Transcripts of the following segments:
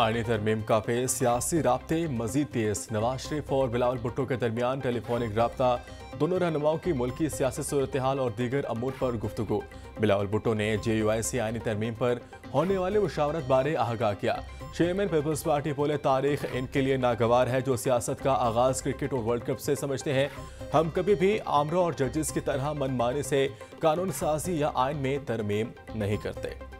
आनी तरमीम का पे सियासी रबते, मजीद तेज, नवाज़ शरीफ और बिलावल भुट्टो के दरमियान टेलीफोनिक रबता दोनों रहनुमाओं की मुल्की सियासी सूरत हाल और दीगर अमूर पर गुफ्तु बिलावल भुट्टो ने जे यू आई सी आइनी तरमीम पर होने वाले मुशावरत बारे आगाह किया। चेयरमैन पीपल्स पार्टी बोले तारीख इनके लिए नागवार है, जो सियासत का आगाज़ क्रिकेट और वर्ल्ड कप से समझते हैं। हम कभी भी आमरों और जजेस की तरह मनमाने से कानून साजी या आइन में तरमीम नहीं करते।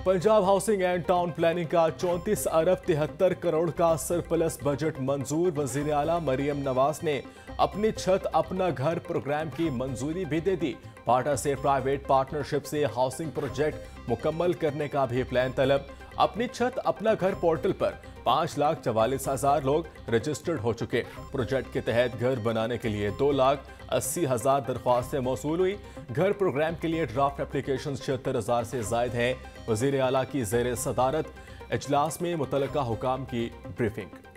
Punjab housing and town planning का चौंतीस अरब तिहत्तर करोड़ का सरप्लस बजट मंजूर। वज़ीर अला मरियम नवाज़ ने अपनी छत, अपना घर प्रोग्राम की मंजूरी भी दे दी। पाटा से प्राइवेट पार्टनरशिप से हाउसिंग प्रोजेक्ट मुकम्मल करने का भी प्लान तलब। अपनी छत अपना घर पोर्टल पर पाँच लाख चवालीस हज़ार लोग रजिस्टर्ड हो चुके। प्रोजेक्ट के तहत घर बनाने के लिए दो लाख अस्सी हज़ार दरख्वास्तें मौसू हुई। घर प्रोग्राम के लिए ड्राफ्ट एप्लीकेशन छिहत्तर हज़ार से जायद हैं। वज़ीर अला की जेर सदारत अजलास में मुतल हुकाम की ब्रीफिंग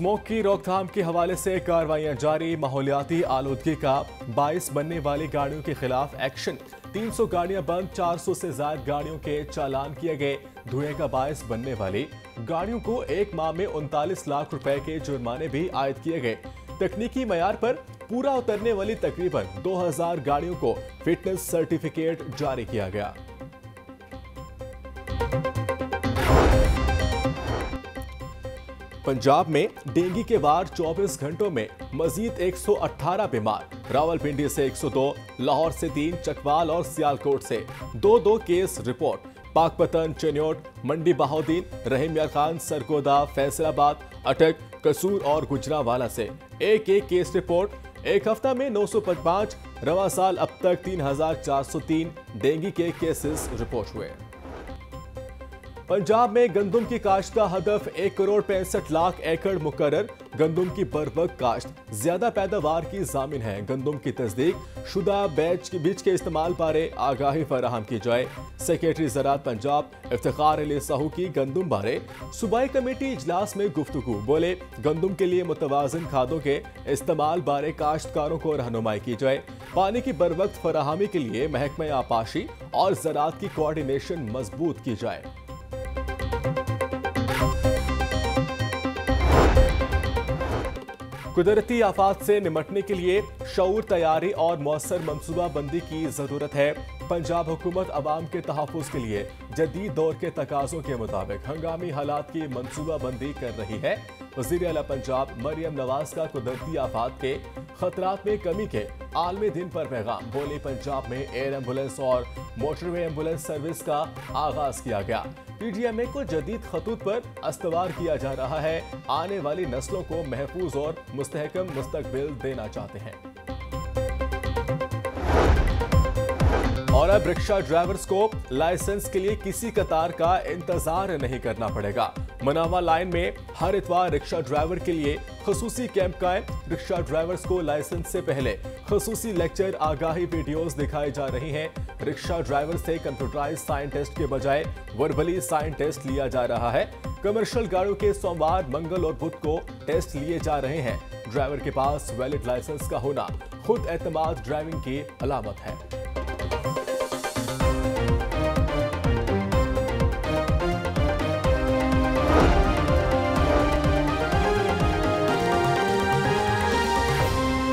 स्मोक की रोकथाम के हवाले से कार्रवाइयाँ जारी। माहौलियाती आलूदगी का बाइस बनने वाली गाड़ियों के खिलाफ एक्शन। 300 गाड़ियाँ बंद 400 से ज़्यादा गाड़ियों के चालान किए गए। धुएँ का बायस बनने वाली गाड़ियों को एक माह में उनतालीस लाख रुपए के जुर्माने भी आयद किए गए। तकनीकी मैार पर पूरा उतरने वाली तकरीबन 2000 गाड़ियों को फिटनेस सर्टिफिकेट जारी किया गया। पंजाब में डेंगू के वार 24 घंटों में मजीद 118 बीमार। रावलपिंडी से 102, लाहौर से तीन चकवाल और सियालकोट से दो दो केस रिपोर्ट। पाकपतन चेन्योट मंडी बहाउद्दीन रहीम खान सरगोदा फैसलाबाद अटक कसूर और गुजरावाला से एक एक केस रिपोर्ट। एक हफ़्ता में नौ सौ रवा साल अब तक 3,403 डेंगू के केसेस रिपोर्ट हुए। पंजाब में गंदम की काश्त का हदफ एक करोड़ पैंसठ लाख एकड़ मुकर गंदम की बरबक काश्त। ज़्यादा पैदावार की जामिन है। गंदम की तस्दीक, शुदा बैच के बीच के इस्तेमाल बारे आगाही फराहम की जाए। सेक्रेटरी ज़रात पंजाब इफ्तार अली साहू की गंदम बारे सूबाई कमेटी इजलास में गुफ्तु बोले, गंदम के लिए मुतवाजन खादों के इस्तेमाल बारे काश्तकारों को रहनुमाई की जाए। पानी की बर वक्त फराहमी के लिए महकमा आपाशी और ज़रात की कोऑर्डिनेशन मज़बूत की जाए। कुदरती आफात से निमटने के लिए शूर तैयारी और मौसर मनसूबाबंदी की ज़रूरत है। पंजाब हुकूमत आवाम के तहफ़ के लिए जदीद दौर के तकाजों के मुताबिक हंगामी हालात की मनसूबाबंदी कर रही है। वज़ीर अला पंजाब मरियम नवाज़ का कुदरती आफात के खतरात में कमी के आलमी दिन पर पैगाम। बोले, पंजाब में एयर एंबुलेंस और मोटरवे एंबुलेंस सर्विस का आगाज़ किया गया। पीडीएमए को जदीद खतूत पर अस्तवार किया जा रहा है। आने वाली नस्लों को महफूज और मुस्तहकम मुस्तबिल देना चाहते हैं। और अब रिक्शा ड्राइवर्स को लाइसेंस के लिए किसी कतार का इंतज़ार नहीं करना पड़ेगा। मनावा लाइन में हर इतवार रिक्शा ड्राइवर के लिए खसूसी कैंप का रिक्शा ड्राइवर्स को लाइसेंस से पहले खसूसी लेक्चर, आगाही वीडियोस दिखाई जा रही हैं। रिक्शा ड्राइवर से कंप्यूटराइज साइन टेस्ट के बजाय वर्बली साइन टेस्ट लिया जा रहा है। कमर्शियल गाड़ियों के सोमवार, मंगल और बुध को टेस्ट लिए जा रहे हैं। ड्राइवर के पास वैलिड लाइसेंस का होना खुद एतमाद ड्राइविंग की अलामत है।